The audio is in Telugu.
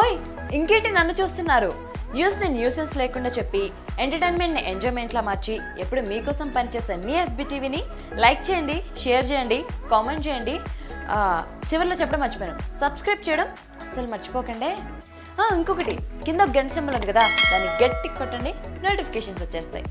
ఓయ్ ఇంకేంటి నన్ను చూస్తున్నారు? న్యూస్ని న్యూసెన్స్ లేకుండా చెప్పి ఎంటర్టైన్మెంట్ని ఎంజాయ్మెంట్లా మార్చి ఎప్పుడు మీకోసం పనిచేసే మీ ఎఫ్బి టీవీని లైక్ చేయండి షేర్ చేయండి కామెంట్ చేయండి. చివరిలో చెప్పడం మర్చిపోయాను. సబ్స్క్రైబ్ చేయడం అస్సలు మర్చిపోకండి. ఇంకొకటి కింద ఒక గంట సింబల్ ఉంది కదా దాన్ని గట్టి కొట్టండి. నోటిఫికేషన్స్ వచ్చేస్తాయి.